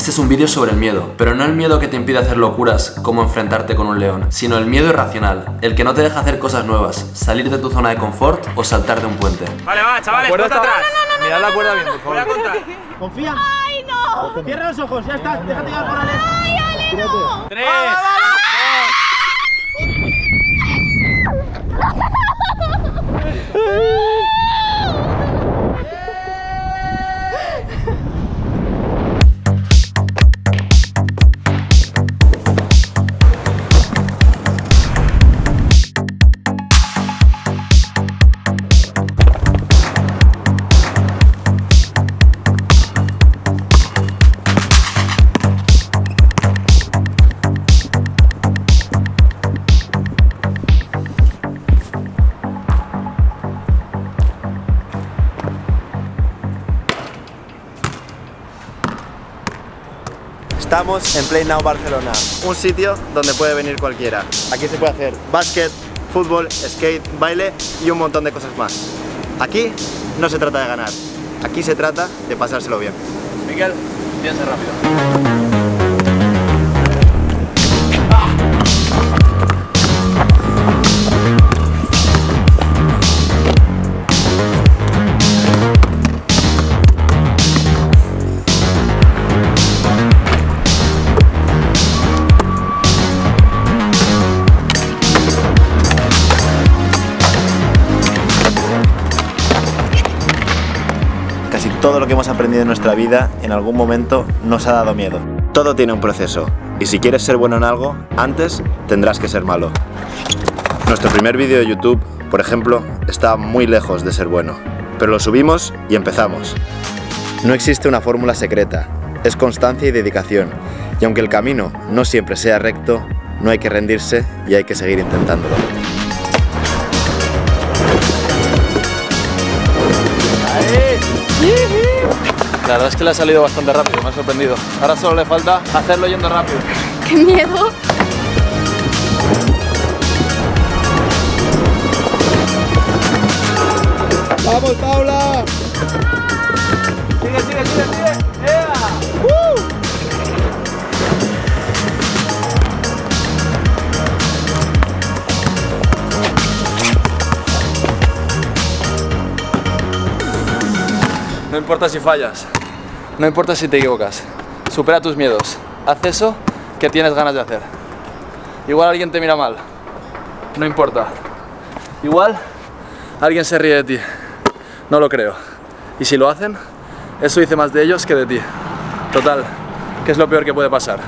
Este es un vídeo sobre el miedo, pero no el miedo que te impide hacer locuras como enfrentarte con un león, sino el miedo irracional, el que no te deja hacer cosas nuevas, salir de tu zona de confort o saltar de un puente. Vale, va, chavales, Cuerda ponte está- atrás. Mirad la cuerda bien, por favor. Confía. ¡Ay, no! Cierra los ojos, ya está. Déjate llevar por Ale. ¡Ay, Ale, no! Tres. Estamos en Play Now Barcelona, un sitio donde puede venir cualquiera. Aquí se puede hacer básquet, fútbol, skate, baile y un montón de cosas más. Aquí no se trata de ganar, aquí se trata de pasárselo bien. Miguel, piensa rápido. Todo lo que hemos aprendido en nuestra vida en algún momento nos ha dado miedo. Todo tiene un proceso y si quieres ser bueno en algo, antes tendrás que ser malo. Nuestro primer vídeo de YouTube, por ejemplo, estaba muy lejos de ser bueno, pero lo subimos y empezamos. No existe una fórmula secreta, es constancia y dedicación, y aunque el camino no siempre sea recto, no hay que rendirse y hay que seguir intentándolo. La verdad es que le ha salido bastante rápido, me ha sorprendido. Ahora solo le falta hacerlo yendo rápido. ¡Qué miedo! ¡Vamos, Paula! Sigue, sigue, sigue, sigue. ¡Ea! No importa si fallas, no importa si te equivocas, supera tus miedos, haz eso que tienes ganas de hacer. Igual alguien te mira mal, no importa. Igual alguien se ríe de ti, no lo creo. Y si lo hacen, eso dice más de ellos que de ti. Total, ¿qué es lo peor que puede pasar?